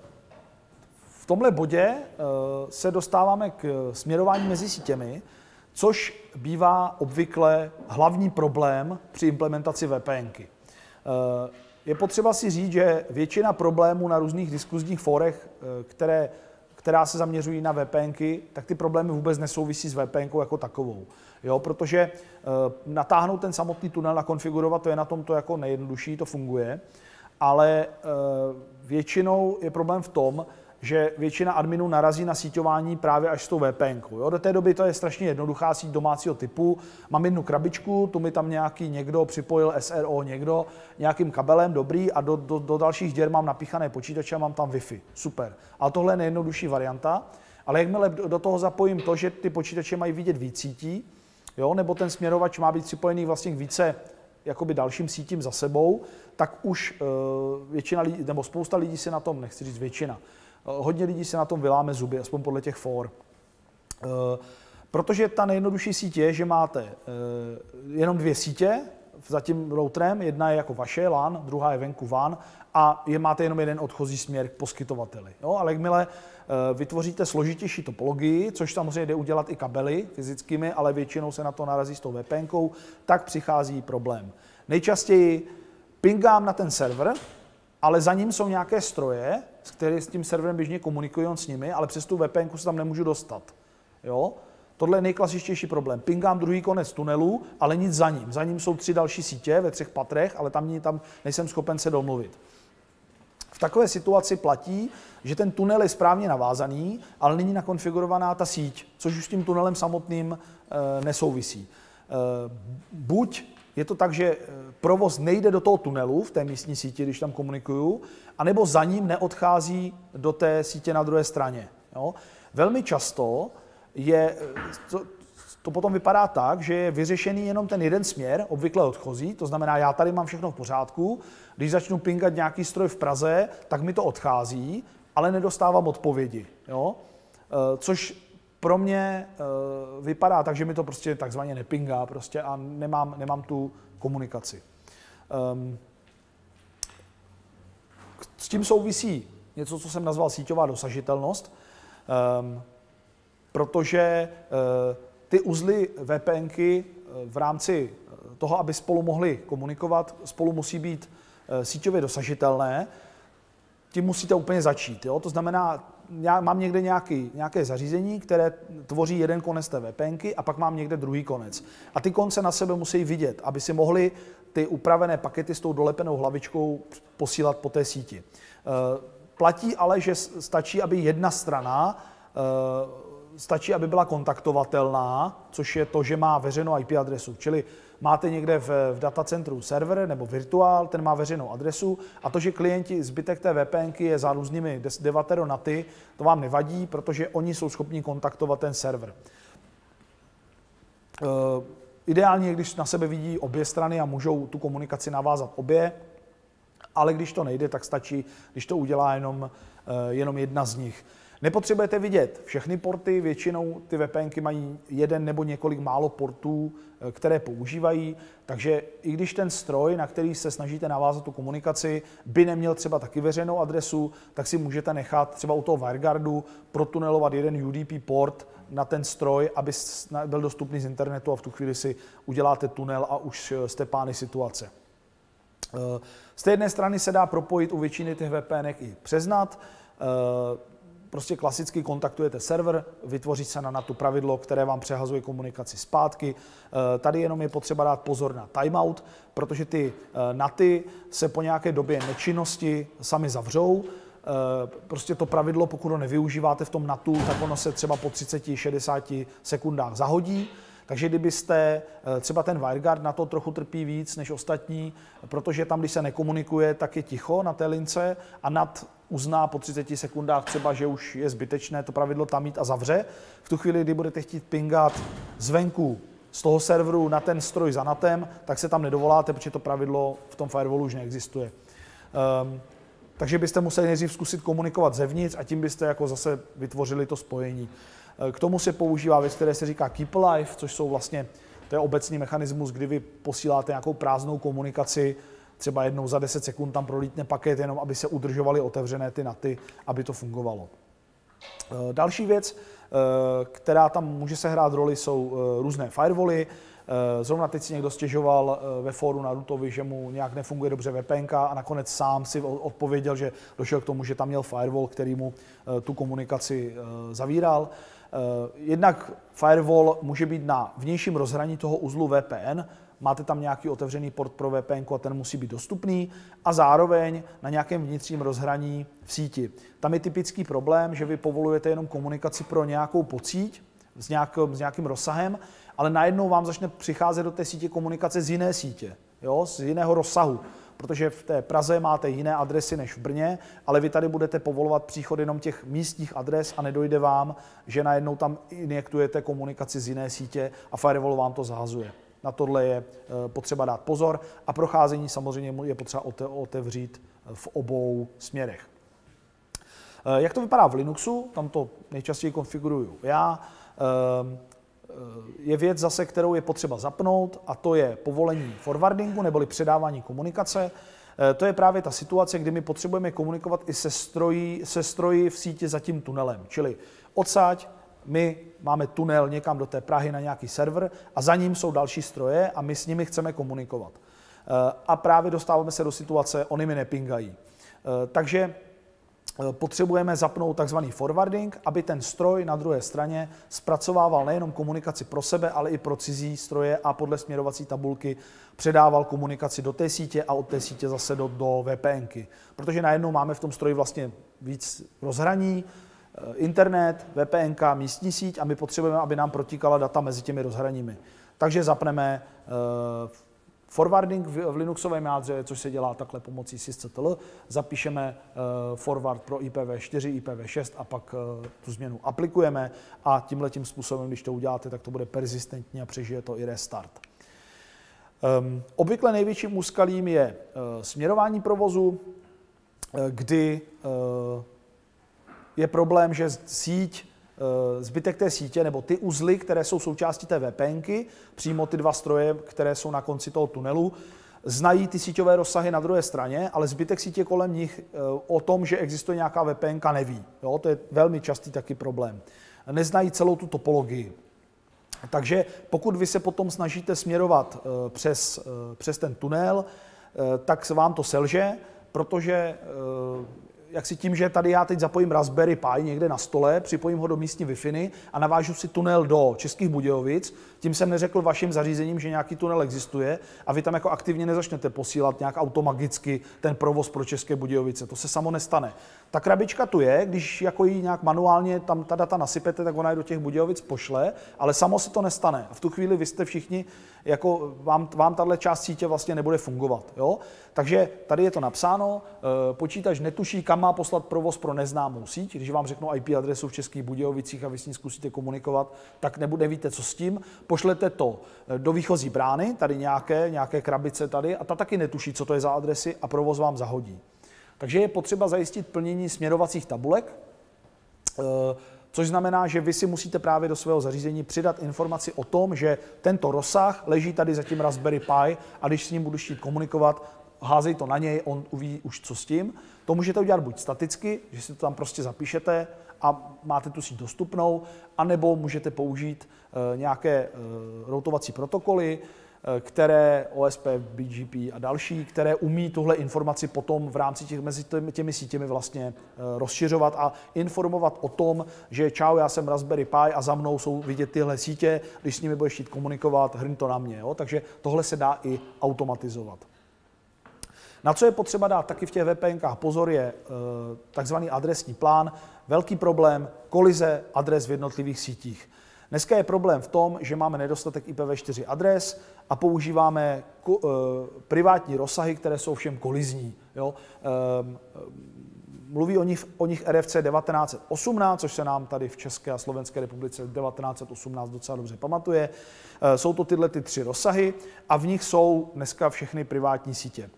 v tomhle bodě se dostáváme k směrování mezi sítěmi, což bývá obvykle hlavní problém při implementaci VPNky. Je potřeba si říct, že většina problémů na různých diskuzních fórech, které která se zaměřují na VPNky, tak ty problémy vůbec nesouvisí s VPNkou jako takovou. Jo, protože uh, natáhnout ten samotný tunel, nakonfigurovat, to je na tom to jako nejjednodušší, to funguje. ale většinou je problém v tom, že většina adminů narazí na síťování právě až s tou VPN. Jo? Do té doby to je strašně jednoduchá síť domácího typu. Mám jednu krabičku, tu mi tam nějaký někdo připojil SRO, někdo nějakým kabelem, dobrý, a do, do, do dalších děr mám napíchané počítače a mám tam Wi-Fi. Super. Ale tohle je nejjednodušší varianta. Ale jakmile do toho zapojím to, že ty počítače mají vidět víc sítí, jo, nebo ten směrovač má být připojený vlastně k více jakoby dalším sítím za sebou, tak už uh, většina lidí, nebo spousta lidí si na tom, nechci říct většina, hodně lidí se na tom vyláme zuby, aspoň podle těch for. Eh, protože ta nejjednodušší síť je, že máte eh, jenom dvě sítě za tím routerem, jedna je jako vaše LAN, druhá je venku WAN a je, máte jenom jeden odchozí směr k poskytovateli. Jo, ale jakmile eh, vytvoříte složitější topologii, což samozřejmě jde udělat i kabely fyzickými, ale většinou se na to narazí s tou VPN, tak přichází problém. Nejčastěji pingám na ten server, ale za ním jsou nějaké stroje, s které s tím serverem běžně komunikují on s nimi, ale přes tu VPN se tam nemůžu dostat. Jo? Tohle je nejklasičtější problém. Pingám druhý konec tunelu, ale nic za ním. Za ním jsou tři další sítě ve třech patrech, ale tam, tam nejsem schopen se domluvit. V takové situaci platí, že ten tunel je správně navázaný, ale není nakonfigurovaná ta síť, což už s tím tunelem samotným e, nesouvisí. E, buď je to tak, že eh, provoz nejde do toho tunelu v té místní síti, když tam komunikuju, anebo za ním neodchází do té sítě na druhé straně. Jo? Velmi často je, eh, to, to potom vypadá tak, že je vyřešený jenom ten jeden směr, obvykle odchozí, to znamená, já tady mám všechno v pořádku, když začnu pingat nějaký stroj v Praze, tak mi to odchází, ale nedostávám odpovědi. Jo? Eh, což pro mě uh, vypadá tak, že mi to prostě takzvaně nepingá prostě a nemám, nemám tu komunikaci. Um, s tím souvisí něco, co jsem nazval síťová dosažitelnost, um, protože uh, ty uzly VPNky v rámci toho, aby spolu mohli komunikovat, spolu musí být síťově dosažitelné, tím musíte úplně začít. Jo? To znamená, já mám někde nějaký, nějaké zařízení, které tvoří jeden konec té VPNky a pak mám někde druhý konec. A ty konce na sebe musí vidět, aby si mohli ty upravené pakety s tou dolepenou hlavičkou posílat po té síti. Eh, platí ale, že stačí, aby jedna strana eh, stačí, aby byla kontaktovatelná, což je to, že má veřejnou IP adresu. Čili máte někde v, v datacentru server nebo virtuál, ten má veřejnou adresu a to, že klienti zbytek té VPNky je za různými devateronaty, to vám nevadí, protože oni jsou schopni kontaktovat ten server. Uh, ideálně, když na sebe vidí obě strany a můžou tu komunikaci navázat obě, ale když to nejde, tak stačí, když to udělá jenom, uh, jenom jedna z nich. Nepotřebujete vidět. Všechny porty, většinou ty VPNky mají jeden nebo několik málo portů, eh, které používají, takže i když ten stroj, na který se snažíte navázat tu komunikaci, by neměl třeba taky veřejnou adresu, tak si můžete nechat třeba u toho WireGuardu protunelovat jeden UDP port na ten stroj, aby byl dostupný z internetu a v tu chvíli si uděláte tunel a už eh, jste pány situace. Eh, z té jedné strany se dá propojit u většiny těch VPNek i přes NAT, prostě klasicky kontaktujete server, vytvoří se na NATu pravidlo, které vám přehazuje komunikaci zpátky. Eh, tady jenom je potřeba dát pozor na timeout, protože ty eh, NATy se po nějaké době nečinnosti sami zavřou. Eh, prostě to pravidlo, pokud ho nevyužíváte v tom NATu, tak ono se třeba po 30-60 sekundách zahodí. Takže kdybyste, třeba ten WireGuard na to trochu trpí víc než ostatní, protože tam, když se nekomunikuje, tak je ticho na té lince a nad uzná po 30 sekundách třeba, že už je zbytečné to pravidlo tam mít a zavře. V tu chvíli, kdy budete chtít pingat zvenku z toho serveru na ten stroj za natem, tak se tam nedovoláte, protože to pravidlo v tom firewallu už neexistuje. Um, takže byste museli nejdřív zkusit komunikovat zevnitř a tím byste jako zase vytvořili to spojení. K tomu se používá věc, které se říká keep alive, což jsou vlastně, to je obecný mechanismus, kdy vy posíláte nějakou prázdnou komunikaci třeba jednou za 10 sekund tam prolítne paket, jenom aby se udržovaly otevřené ty naty, aby to fungovalo. Eh, další věc, eh, která tam může se hrát roli, jsou eh, různé firewally. Zrovna teď si někdo stěžoval ve fóru na Rutovi, že mu nějak nefunguje dobře VPN a nakonec sám si odpověděl, že došel k tomu, že tam měl firewall, který mu tu komunikaci zavíral. Jednak firewall může být na vnějším rozhraní toho uzlu VPN, máte tam nějaký otevřený port pro VPN a ten musí být dostupný a zároveň na nějakém vnitřním rozhraní v síti. Tam je typický problém, že vy povolujete jenom komunikaci pro nějakou pocíť s, nějakým, s nějakým rozsahem, ale najednou vám začne přicházet do té sítě komunikace z jiné sítě, jo, z jiného rozsahu protože v té Praze máte jiné adresy než v Brně, ale vy tady budete povolovat příchod jenom těch místních adres a nedojde vám, že najednou tam injektujete komunikaci z jiné sítě a firewall vám to zahazuje. Na tohle je eh, potřeba dát pozor a procházení samozřejmě je potřeba otevřít eh, v obou směrech. Eh, jak to vypadá v Linuxu? Tam to nejčastěji konfiguruju já. Je věc zase, kterou je potřeba zapnout a to je povolení forwardingu neboli předávání komunikace. To je právě ta situace, kdy my potřebujeme komunikovat i se stroji, se stroji v síti za tím tunelem. Čili odsaď my máme tunel někam do té Prahy na nějaký server a za ním jsou další stroje a my s nimi chceme komunikovat. Eh, a právě dostáváme se do situace, oni mi nepingají. Eh, takže eh, potřebujeme zapnout takzvaný forwarding, aby ten stroj na druhé straně zpracovával nejenom komunikaci pro sebe, ale i pro cizí stroje a podle směrovací tabulky předával komunikaci do té sítě a od té sítě zase do, do VPNky. Protože najednou máme v tom stroji vlastně víc rozhraní, internet, VPN, místní síť a my potřebujeme, aby nám protíkala data mezi těmi rozhraními. Takže zapneme uh, forwarding v, Linuxovém jádře, což se dělá takhle pomocí sysctl, zapíšeme uh, forward pro IPv4, IPv6 a pak tu změnu aplikujeme a tímhle tím způsobem, když to uděláte, tak to bude persistentní a přežije to i restart. Um, obvykle největším úskalím je směrování provozu, kdy je problém, že síť, eh, zbytek té sítě, nebo ty uzly, které jsou součástí té VPNky, přímo ty dva stroje, které jsou na konci toho tunelu, znají ty síťové rozsahy na druhé straně, ale zbytek sítě kolem nich eh, o tom, že existuje nějaká VPNka, neví. Jo, to je velmi častý taky problém. Neznají celou tu topologii. Takže pokud vy se potom snažíte směrovat eh, přes, přes ten tunel, tak se vám to selže, protože jak si tím, že tady já teď zapojím Raspberry Pi někde na stole, připojím ho do místní wi a navážu si tunel do Českých Budějovic, tím jsem neřekl vašim zařízením, že nějaký tunel existuje a vy tam jako aktivně nezačnete posílat nějak automagicky ten provoz pro České Budějovice. To se samo nestane. Ta krabička tu je, když jako ji nějak manuálně tam ta data nasypete, tak ona je do těch Budějovic pošle, ale samo se to nestane. A v tu chvíli vy jste všichni, jako vám, vám tahle část sítě vlastně nebude fungovat. Jo? Takže tady je to napsáno, e, počítač netuší, kam má poslat provoz pro neznámou síť. Když vám řeknu IP adresu v Českých Budějovicích a vy s ní zkusíte komunikovat, tak nebude, nevíte, co s tím. Pošlete to eh, do výchozí brány, tady nějaké, nějaké krabice tady, a ta taky netuší, co to je za adresy a provoz vám zahodí. Takže je potřeba zajistit plnění směrovacích tabulek, eh, což znamená, že vy si musíte právě do svého zařízení přidat informaci o tom, že tento rozsah leží tady za tím Raspberry Pi a když s ním budu chtít komunikovat, házej to na něj, on uví už co s tím. To můžete udělat buď staticky, že si to tam prostě zapíšete a máte tu síť dostupnou, anebo můžete použít nějaké uh, routovací protokoly, uh, které OSP, BGP a další, které umí tuhle informaci potom v rámci těch mezi těmi, těmi sítěmi vlastně rozšiřovat a informovat o tom, že čau, já jsem Raspberry Pi a za mnou jsou vidět tyhle sítě, když s nimi budeš chtít komunikovat, hrň to na mě. Jo? Takže tohle se dá i automatizovat. Na co je potřeba dát taky v těch VPNkách pozor je eh, takzvaný adresní plán. Velký problém kolize adres v jednotlivých sítích. Dneska je problém v tom, že máme nedostatek IPv4 adres a používáme ko, e, privátní rozsahy, které jsou všem kolizní. Jo? E, mluví o nich, o nich RFC 1918, což se nám tady v České a Slovenské republice 1918 docela dobře pamatuje. E, jsou to tyhle ty tři rozsahy a v nich jsou dneska všechny privátní sítě.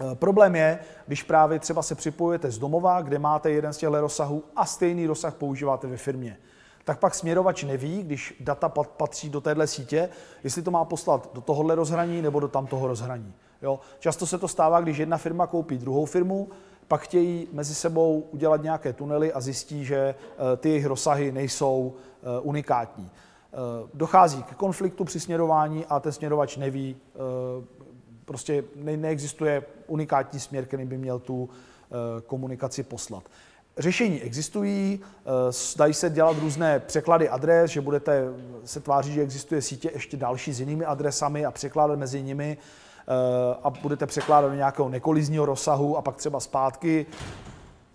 Eh, problém je, když právě třeba se připojujete z domova, kde máte jeden z těchto rozsahů a stejný rozsah používáte ve firmě. Tak pak směrovač neví, když data patří do téhle sítě, jestli to má poslat do tohohle rozhraní nebo do tamtoho rozhraní. Jo? Často se to stává, když jedna firma koupí druhou firmu, pak chtějí mezi sebou udělat nějaké tunely a zjistí, že eh, ty jejich rozsahy nejsou eh, unikátní. Dochází k konfliktu při směrování a ten směrovač neví, prostě ne- neexistuje unikátní směr, který by měl tu eh, komunikaci poslat. Řešení existují, eh, dají se dělat různé překlady adres, že budete se tvářit, že existuje sítě ještě další s jinými adresami a překládat mezi nimi eh, a budete překládat do nějakého nekolizního rozsahu a pak třeba zpátky.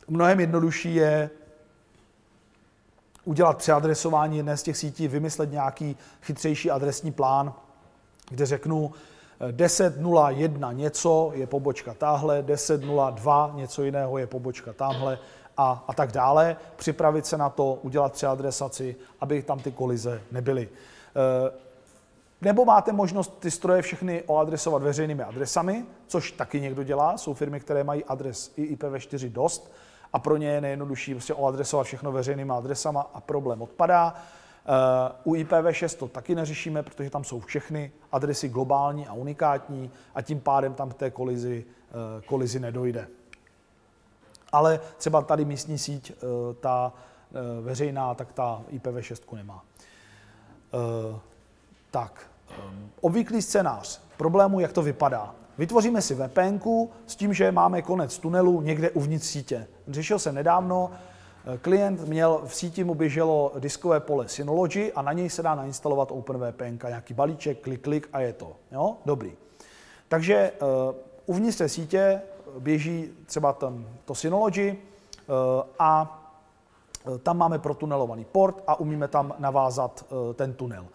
Mnohem jednodušší je udělat přeadresování jedné z těch sítí, vymyslet nějaký chytřejší adresní plán, kde řeknu 10.01 něco je pobočka táhle, 10.02 něco jiného je pobočka tamhle a, a tak dále. Připravit se na to, udělat přeadresaci, aby tam ty kolize nebyly. E, nebo máte možnost ty stroje všechny oadresovat veřejnými adresami, což taky někdo dělá. Jsou firmy, které mají adres i IPv4 dost a pro ně je nejjednodušší prostě oadresovat všechno veřejnými adresama a problém odpadá. U IPv6 to taky neřešíme, protože tam jsou všechny adresy globální a unikátní a tím pádem tam k té kolizi, eh, kolizi nedojde. Ale třeba tady místní síť, eh, ta eh, veřejná, tak ta IPv6 nemá. Tak, obvyklý scénář problému, jak to vypadá. Vytvoříme si VPN s tím, že máme konec tunelu někde uvnitř sítě. Řešil se nedávno, eh, klient měl v síti mu běželo diskové pole Synology a na něj se dá nainstalovat OpenVPN, nějaký balíček, klik, klik a je to. Jo? Dobrý. Takže uh, uvnitř té sítě běží třeba ten, to Synology uh, a tam máme protunelovaný port a umíme tam navázat uh, ten tunel.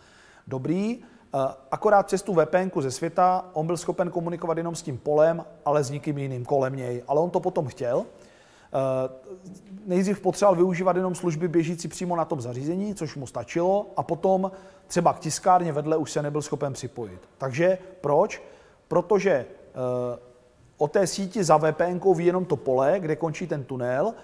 Dobrý, Eh, akorát přes tu VPN ze světa on byl schopen komunikovat jenom s tím polem, ale s nikým jiným kolem něj. Ale on to potom chtěl. Eh, nejdřív potřeboval využívat jenom služby běžící přímo na tom zařízení, což mu stačilo, a potom třeba k tiskárně vedle už se nebyl schopen připojit. Takže proč? Protože eh, o té síti za VPN ví jenom to pole, kde končí ten tunel.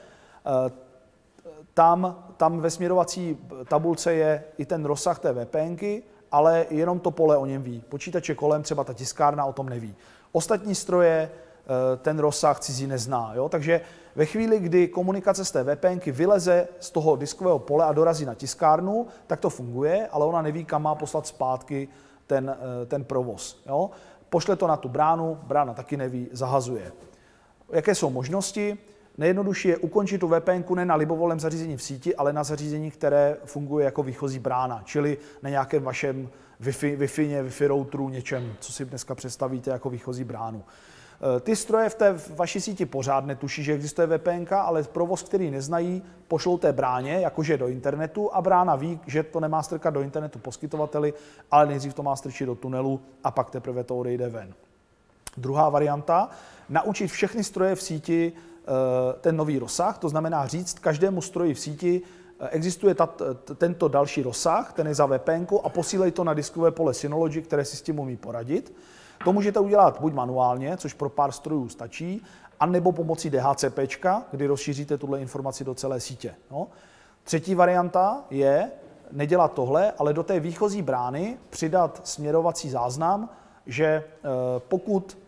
Tam, tam ve směrovací tabulce je i ten rozsah té VPNky ale jenom to pole o něm ví. Počítače kolem, třeba ta tiskárna o tom neví. Ostatní stroje eh, ten rozsah cizí nezná. Jo? Takže ve chvíli, kdy komunikace z té VPNky vyleze z toho diskového pole a dorazí na tiskárnu, tak to funguje, ale ona neví, kam má poslat zpátky ten, eh, ten provoz. Jo? Pošle to na tu bránu, brána taky neví, zahazuje. Jaké jsou možnosti? Nejjednodušší je ukončit tu VPN ne na libovolném zařízení v síti, ale na zařízení, které funguje jako výchozí brána, čili na nějakém vašem Wi-Fi, Wi-Fi, Wi-Fi routeru, něčem, co si dneska představíte jako výchozí bránu. E, ty stroje v té vaší síti pořád netuší, že existuje VPN, ale provoz, který neznají, pošlou té bráně, jakože do internetu a brána ví, že to nemá strkat do internetu poskytovateli, ale nejdřív to má strčit do tunelu a pak teprve to odejde ven. Druhá varianta, naučit všechny stroje v síti Eh, ten nový rozsah, to znamená říct každému stroji v síti, eh, existuje tat, tento další rozsah, ten je za VPN a posílej to na diskové pole Synology, které si s tím umí poradit. To můžete udělat buď manuálně, což pro pár strojů stačí, anebo pomocí DHCP, kdy rozšíříte tuhle informaci do celé sítě. No. Třetí varianta je nedělat tohle, ale do té výchozí brány přidat směrovací záznam, že eh, pokud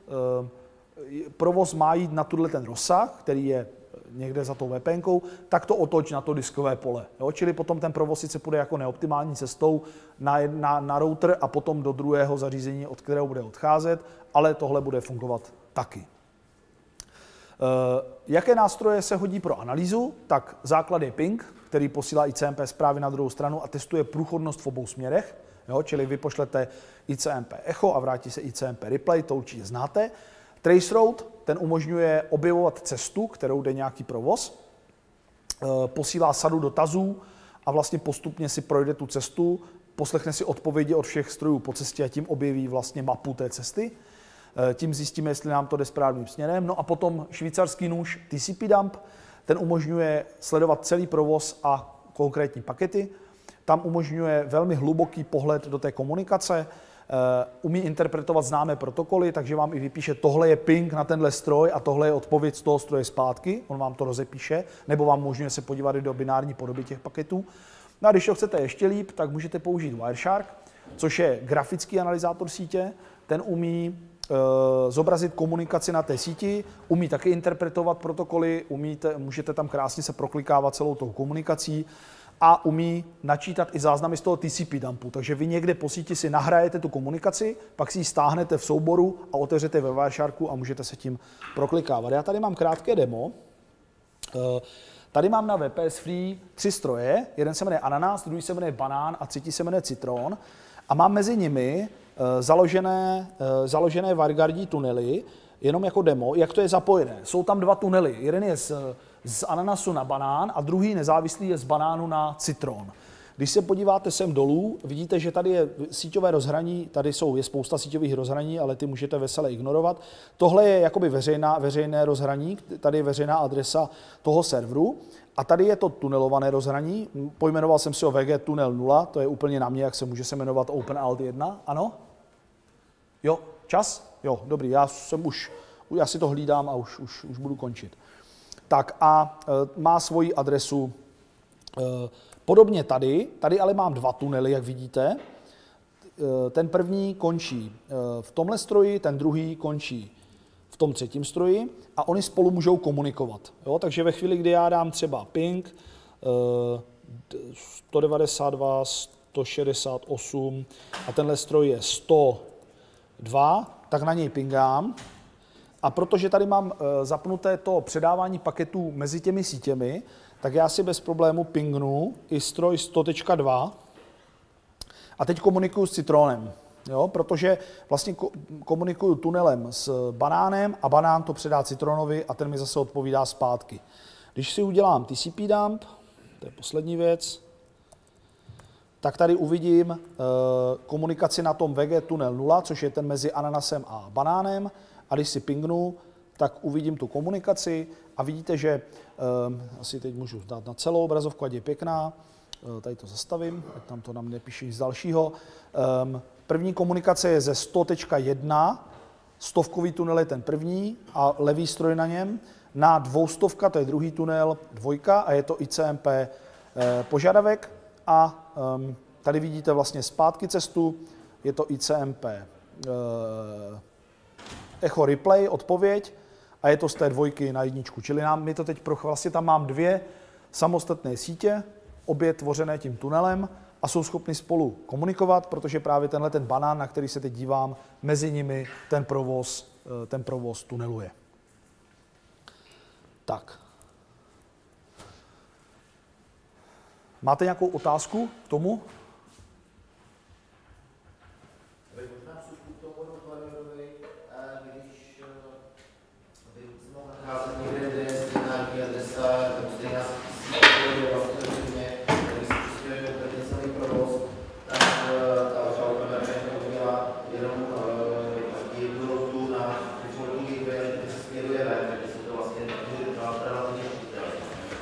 provoz má jít na tuhle ten rozsah, který je někde za tou VPN, tak to otoč na to diskové pole. Jo? Čili potom ten provoz sice půjde jako neoptimální cestou na, na, na router a potom do druhého zařízení, od kterého bude odcházet, ale tohle bude fungovat taky. E, jaké nástroje se hodí pro analýzu? Tak základ je ping, který posílá ICMP zprávy na druhou stranu a testuje průchodnost v obou směrech. Jo? Čili vy pošlete ICMP echo a vrátí se ICMP replay, to určitě znáte. Traceroute, ten umožňuje objevovat cestu, kterou jde nějaký provoz, eh, posílá sadu dotazů a vlastně postupně si projde tu cestu, poslechne si odpovědi od všech strojů po cestě a tím objeví vlastně mapu té cesty. Eh, tím zjistíme, jestli nám to jde správným směrem. No a potom švýcarský nůž TCP dump, ten umožňuje sledovat celý provoz a konkrétní pakety. Tam umožňuje velmi hluboký pohled do té komunikace, umí interpretovat známé protokoly, takže vám i vypíše, tohle je ping na tenhle stroj a tohle je odpověď z toho stroje zpátky, on vám to rozepíše, nebo vám umožňuje se podívat i do binární podoby těch paketů. No a když to chcete ještě líp, tak můžete použít Wireshark, což je grafický analyzátor sítě, ten umí e, zobrazit komunikaci na té síti, umí také interpretovat protokoly, umíte, můžete tam krásně se proklikávat celou tou komunikací, a umí načítat i záznamy z toho TCP dumpu. Takže vy někde po síti si nahrajete tu komunikaci, pak si ji stáhnete v souboru a otevřete ve Wiresharku a můžete se tím proklikávat. Já tady mám krátké demo. Eh, Tady mám na VPS Free tři stroje, jeden se jmenuje ananas, druhý se jmenuje banán a třetí se jmenuje citron. A mám mezi nimi uh, založené, uh, založené Vargardí tunely, jenom jako demo, jak to je zapojené. Jsou tam dva tunely, jeden je z, z ananasu na banán a druhý nezávislý je z banánu na citron. Když se podíváte sem dolů, vidíte, že tady je síťové rozhraní, tady jsou, je spousta síťových rozhraní, ale ty můžete vesele ignorovat. Tohle je jakoby veřejná, veřejné rozhraní, tady je veřejná adresa toho serveru. A tady je to tunelované rozhraní, pojmenoval jsem si ho VG Tunel 0, to je úplně na mě, jak se může se jmenovat Open Alt 1, ano? Jo, čas? Jo, dobrý, já jsem už, já si to hlídám a už, už, už budu končit. Tak a e, má svoji adresu e, Podobně tady, tady ale mám dva tunely, jak vidíte. E, ten první končí v tomhle stroji, ten druhý končí v tom třetím stroji a oni spolu můžou komunikovat. Jo? Takže ve chvíli, kdy já dám třeba ping 192, 168 a tenhle stroj je 102, tak na něj pingám. A protože tady mám e, zapnuté to předávání paketů mezi těmi sítěmi, tak já si bez problému pingnu i stroj 100.2 a teď komunikuju s citronem, jo, protože vlastně komunikuju tunelem s banánem a banán to předá citronovi a ten mi zase odpovídá zpátky. Když si udělám TCP dump, to je poslední věc, tak tady uvidím e, komunikaci na tom VG tunel 0, což je ten mezi ananasem a banánem. A když si pingnu, tak uvidím tu komunikaci a vidíte, že um, asi teď můžu dát na celou obrazovku, ať je pěkná, uh, tady to zastavím, ať tam to nám nepíše nic dalšího. Um, první komunikace je ze 100.1, stovkový tunel je ten první a levý stroj na něm. Na dvoustovka, to je druhý tunel, dvojka a je to ICMP eh, požadavek a um, tady vidíte vlastně zpátky cestu, je to ICMP eh, echo replay, odpověď a je to z té dvojky na jedničku. Čili nám, my to teď pro, vlastně tam mám dvě samostatné sítě, obě tvořené tím tunelem a jsou schopny spolu komunikovat, protože právě tenhle ten banán, na který se teď dívám, mezi nimi ten provoz, eh, ten provoz tuneluje. Tak. Máte nějakou otázku k tomu?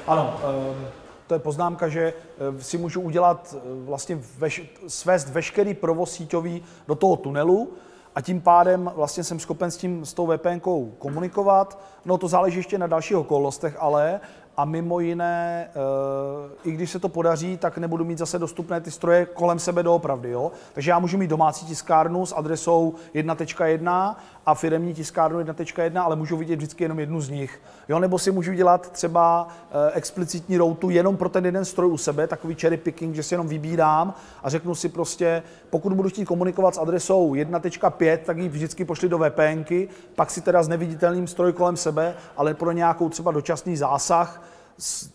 Ano, ehm, to je poznámka, že eh, si můžu udělat eh, vlastně veš, svést veškerý provoz síťový do toho tunelu a tím pádem vlastně jsem schopen s tím s tou VPN komunikovat. No to záleží ještě na dalších okolnostech, ale a mimo jiné, eh, i když se to podaří, tak nebudu mít zase dostupné ty stroje kolem sebe doopravdy. Jo? Takže já můžu mít domácí tiskárnu s adresou 1.1 a firemní tiskárnu 1.1, ale můžu vidět vždycky jenom jednu z nich. Jo? Nebo si můžu dělat třeba eh, explicitní routu jenom pro ten jeden stroj u sebe, takový cherry picking, že si jenom vybírám a řeknu si prostě, pokud budu chtít komunikovat s adresou 1.5, tak ji vždycky pošli do VPNky, pak si teda s neviditelným stroj kolem sebe, ale pro nějakou třeba dočasný zásah,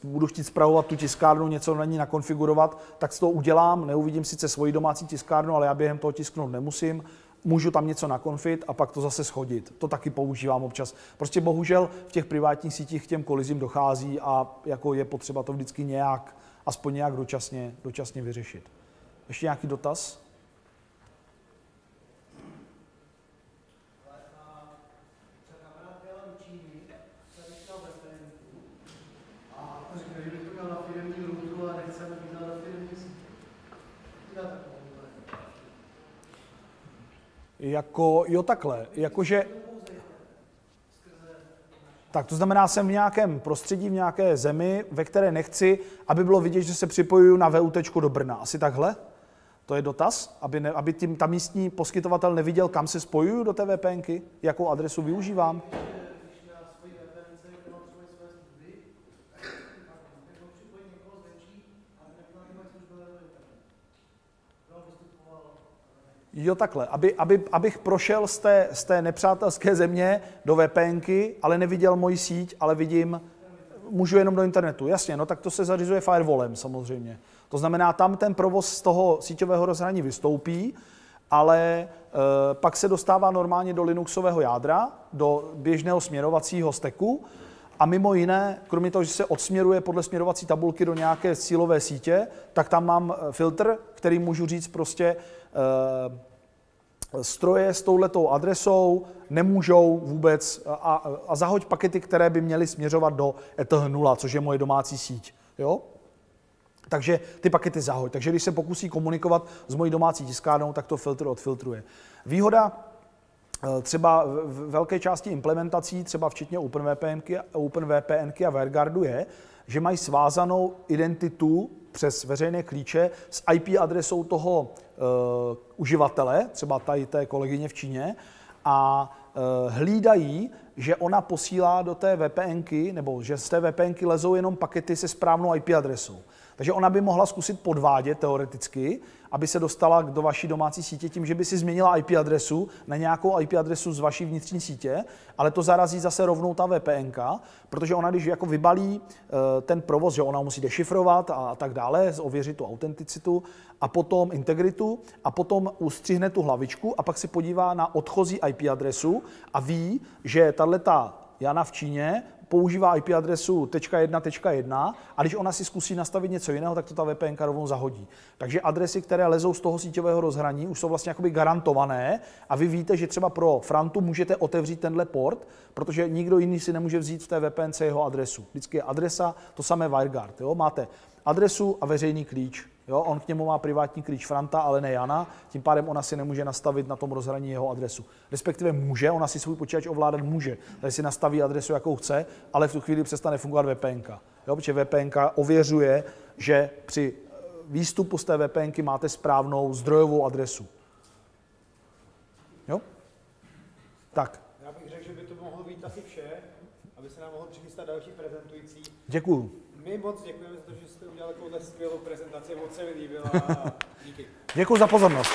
budu chtít zpravovat tu tiskárnu, něco na ní nakonfigurovat, tak to udělám, neuvidím sice svoji domácí tiskárnu, ale já během toho tisknout nemusím, můžu tam něco nakonfit a pak to zase schodit. To taky používám občas. Prostě bohužel v těch privátních sítích k těm kolizím dochází a jako je potřeba to vždycky nějak, aspoň nějak dočasně, dočasně vyřešit. Ještě nějaký dotaz? Jako, jo takhle, jakože... Tak to znamená, jsem v nějakém prostředí, v nějaké zemi, ve které nechci, aby bylo vidět, že se připojuju na VUT do Brna. Asi takhle? To je dotaz, aby, ne, aby tím ta místní poskytovatel neviděl, kam se spojuju do té VPNky, jakou adresu využívám. Jo, takhle. Aby, aby, abych prošel z té, z té nepřátelské země do VPNky, ale neviděl moji síť, ale vidím můžu jenom do internetu. Jasně, no tak to se zařizuje firewallem samozřejmě. To znamená, tam ten provoz z toho síťového rozhraní vystoupí, ale e, pak se dostává normálně do Linuxového jádra, do běžného směrovacího steku a mimo jiné, kromě toho, že se odsměruje podle směrovací tabulky do nějaké cílové sítě, tak tam mám eh, filtr, který můžu říct prostě stroje s touhletou adresou nemůžou vůbec a, a zahoď pakety, které by měly směřovat do ETH 0, což je moje domácí síť. Jo? Takže ty pakety zahoď. Takže když se pokusí komunikovat s mojí domácí tiskárnou, tak to filtr odfiltruje. Výhoda eh, třeba v velké části implementací, třeba včetně OpenVPNky a WireGuardu je, že mají svázanou identitu přes veřejné klíče s IP adresou toho uh, uživatele, třeba tady té kolegyně v Číně, a uh, hlídají, že ona posílá do té VPNky, nebo že z té VPNky lezou jenom pakety se správnou IP adresou. Takže ona by mohla zkusit podvádět teoreticky, aby se dostala do vaší domácí sítě tím, že by si změnila IP adresu na nějakou IP adresu z vaší vnitřní sítě, ale to zarazí zase rovnou ta VPN, protože ona, když jako vybalí eh, ten provoz, že ona musí dešifrovat a tak dále, ověřit tu autenticitu a potom integritu a potom ustřihne tu hlavičku a pak si podívá na odchozí IP adresu a ví, že tato Jana v Číně používá IP adresu .1.1 a když ona si zkusí nastavit něco jiného, tak to ta VPN rovnou zahodí. Takže adresy, které lezou z toho síťového rozhraní, už jsou vlastně jakoby garantované a vy víte, že třeba pro Frantu můžete otevřít tenhle port, protože nikdo jiný si nemůže vzít v té VPN jeho adresu. Vždycky je adresa, to samé WireGuard. Jo? Máte adresu a veřejný klíč. Jo, on k němu má privátní klíč Franta, ale ne Jana, tím pádem ona si nemůže nastavit na tom rozhraní jeho adresu. Respektive může, ona si svůj počítač ovládat může, takže si nastaví adresu, jakou chce, ale v tu chvíli přestane fungovat VPN. Jo, protože VPN ověřuje, že při eh, výstupu z té VPN máte správnou zdrojovou adresu. Jo? Tak. Já bych řekl, že by to mohlo být asi vše, aby se nám mohl přichystat další prezentující. Děkuju. My moc děkujeme za to, skvělou prezentaci, moc se mi líbila. Díky. Děkuji za pozornost.